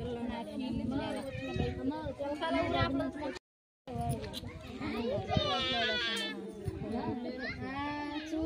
ಎಲ್ಲ ನಾಟಿ ಮಾಡಿ ಕೆಲಸ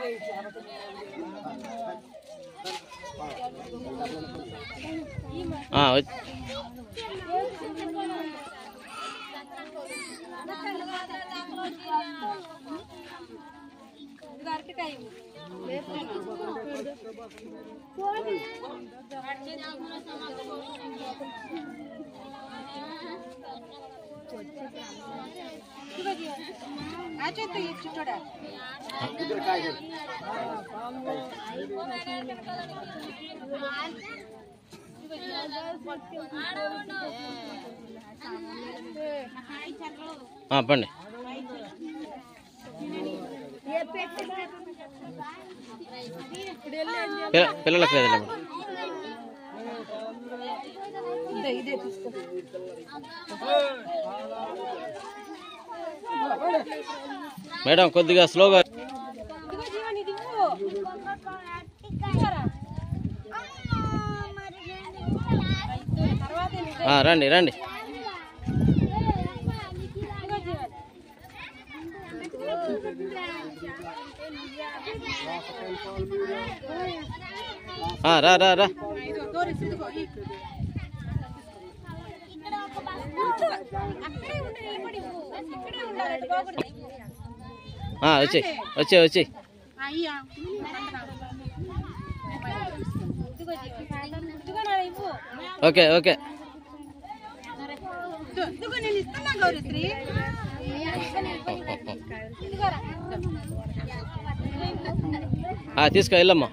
వచ్చి- ఆ, పండి. పిల్ల- పిల్లలకు లేదు మేడం మేడం కొద్దిగా స్లోగా రండి రండి. రా రా రా. ఆ, వచ్చాయి వచ్చాయి వచ్చాయి ఓకే ఓకే. తీసుకో వెళ్ళమ్మా.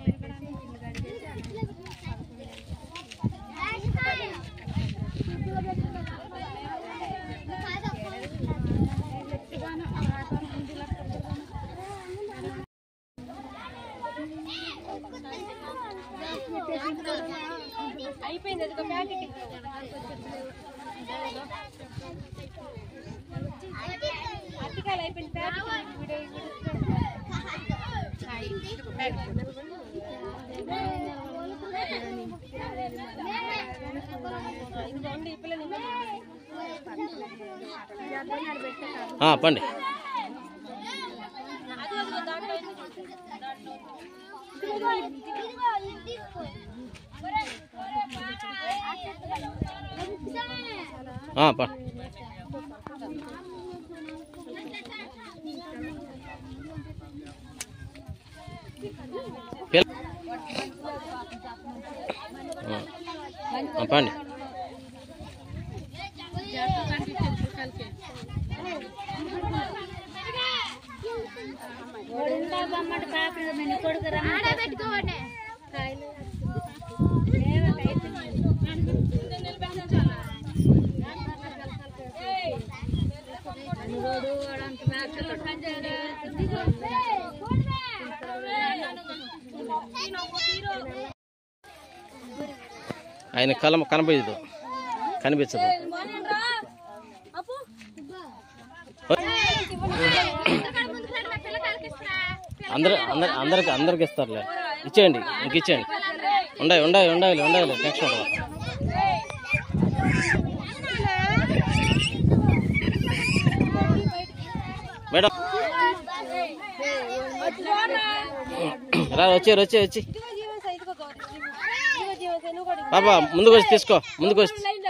ఇదిగోండి ఈ పిల్లలు ఆ, పండి. ఆయన కలం కనిపించదు. కనిపించదు అందరు అందరు అందరికి అందరికి ఇస్తారులే. ఇచ్చేయండి ఇంక ఇచ్చేయండి. ఉండాయి ఉండాయి ఉండాలి ఉండాలి నెక్స్ట్ ఉండవు మేడం. రా వచ్చారు వచ్చి వచ్చి. పాపా ముందుకు వచ్చి తీసుకో ముందుకు వచ్చి. లైన్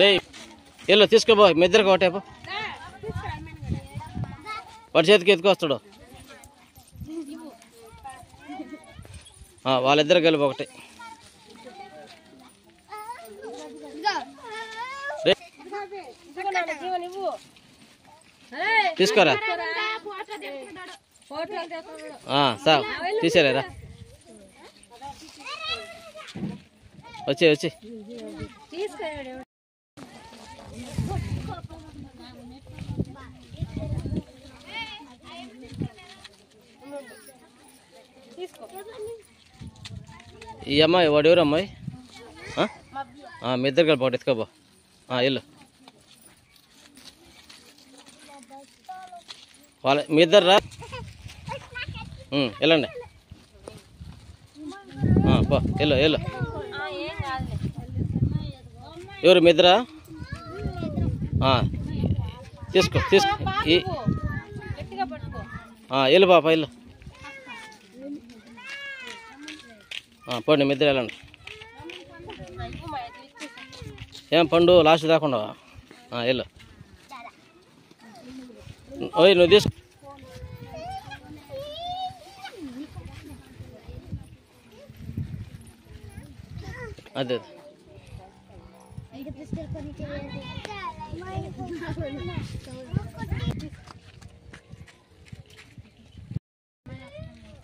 రే వెళ్ళు తీసుకోబో మీ ఇద్దరికి ఒకటే పో. వాడి చేతికి ఎత్తుకొస్తాడు వాళ్ళిద్దరు కలిపి ఒకటి. తీసుకోరా? సార్ తీసేరా వచ్చి వచ్చి. ఈ అమ్మాయి వాడు ఎవరు అమ్మాయి? మీ ఇద్దరు కలిపి ఒకటి ఎత్తుకోబో వెళ్ళు. వాళ్ళ మీ ఇద్దరు రా. వెళ్ళండి. పో వెళ్ళు వెళ్ళు. ఎవరు మీ ఇద్దరా? ఆ, తీసుకో తీసుకో. వెళ్ళు పాప వెళ్ళు. ఆ, పోండి మీ ఇద్దరు వెళ్ళండి. ఏం పండు లాస్ట్ దాకుండా వెళ్ళు. ఓయ్ నువ్వు తీసుకో. అదే అదే. स्टिल करनी चाहिए